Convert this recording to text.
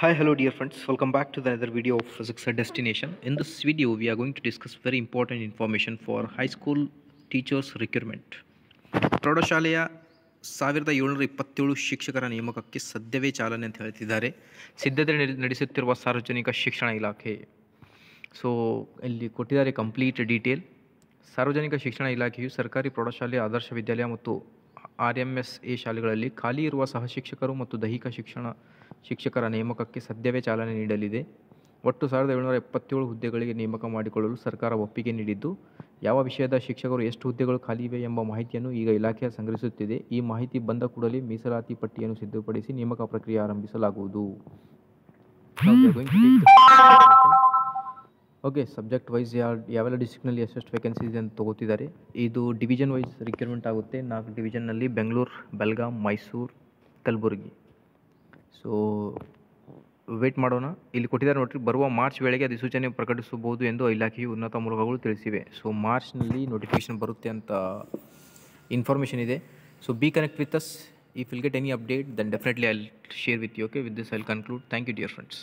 Hi, hello dear friends. Welcome back to the other video of Physics at Destination. In this video, we are going to discuss very important information for high school teachers recruitment. ಪ್ರೌಢಶಾಲೆಯ ಸಾವಿರದ ಏಳ್ನೂರ ಇಪ್ಪತ್ತೇಳು ಶಿಕ್ಷಕರ ನೇಮಕಕ್ಕೆ ಸದ್ಯವೇ ಚಾಲನೆ ಅಂತ ಹೇಳ್ತಿದ್ದಾರೆ ಸಿದ್ಧತೆ ನಡೆ- ನಡೆಸುತ್ತಿರುವ ಸಾರ್ವಜನಿಕ ಶಿಕ್ಷಣ ಇಲಾಖೆ ಸೊ ಇಲ್ಲಿ ಕೊಟ್ಟಿದ್ದಾರೆ ಕಂಪ್ಲೀಟ್ ಡೀಟೇಲ್ ಸಾರ್ವಜನಿಕ ಶಿಕ್ಷಣ ಇಲಾಖೆಯು ಸರ್ಕಾರಿ ಪ್ರೌಢಶಾಲೆ ಆದರ್ಶ ವಿದ್ಯಾಲಯ ಮತ್ತು ಆರ್ ಎಂ ಎಸ್ ಎ ಶಾಲೆಗಳಲ್ಲಿ ಖಾಲಿ ಇರುವ ಸಹ ಶಿಕ್ಷಕರು ಮತ್ತು ದೈಹಿಕ ಶಿಕ್ಷಣ ಶಿಕ್ಷಕರ ನೇಮಕಕ್ಕೆ ಸದ್ಯವೇ ಚಾಲನೆ ನೀಡಲಿದೆ. ಒಟ್ಟು ಸಾವಿರದ ಏಳುನೂರ ಎಪ್ಪತ್ತೇಳು ಹುದ್ದೆಗಳಿಗೆ ನೇಮಕ ಮಾಡಿಕೊಳ್ಳಲು ಸರ್ಕಾರ ಒಪ್ಪಿಗೆ ನೀಡಿದ್ದು, ಯಾವ ವಿಷಯದ ಶಿಕ್ಷಕರು ಎಷ್ಟು ಹುದ್ದೆಗಳು ಖಾಲಿ ಇವೆ ಎಂಬ ಮಾಹಿತಿಯನ್ನು ಈಗ ಇಲಾಖೆ ಸಂಗ್ರಹಿಸುತ್ತಿದೆ. ಈ ಮಾಹಿತಿ ಬಂದ ಕೂಡಲೇ ಮೀಸಲಾತಿ ಪಟ್ಟಿಯನ್ನು ಸಿದ್ಧಪಡಿಸಿ ನೇಮಕ ಪ್ರಕ್ರಿಯೆ ಆರಂಭಿಸಲಾಗುವುದು. ಓಕೆ ಸಬ್ಜೆಕ್ಟ್ ವೈಸ್ ಯಾವ, ಯಾವೆಲ್ಲ ಡಿಸ್ಟಿಕ್ನಲ್ಲಿ ಎಷ್ಟೆಷ್ಟು ವೇಕೆನ್ಸಿ ಇದೆ ಅಂತ ತಗೋತಿದ್ದಾರೆ. ಇದು ಡಿವಿಷನ್ ವೈಸ್ ರಿಕ್ರೂಟ್ಮೆಂಟ್ ಆಗುತ್ತೆ. ನಾಲ್ಕು ಡಿವಿಷನ್ನಲ್ಲಿ ಬೆಂಗಳೂರು ಬೆಲ್ಗಾಂ ಮೈಸೂರು, ಕಲಬುರಗಿ. ಸೊ ವೇಟ್ ಮಾಡೋಣ. ಇಲ್ಲಿ ಕೊಟ್ಟಿದ್ದಾರೆ ನೋಡ್ರಿ, ಬರುವ ಮಾರ್ಚ್ ವೇಳೆಗೆ ಅಧಿಸೂಚನೆ ಪ್ರಕಟಿಸಬಹುದು ಎಂದು ಇಲಾಖೆಯು ಉನ್ನತ ಮೂಲಗಳು ತಿಳಿಸಿವೆ. ಸೊ ಮಾರ್ಚ್ನಲ್ಲಿ ನೋಟಿಫಿಕೇಶನ್ ಬರುತ್ತೆ ಅಂತ ಇನ್ಫಾರ್ಮೇಷನ್ ಇದೆ. So be connect with us if will get any update then definitely I share with you okay with this I'll conclude thank you dear friends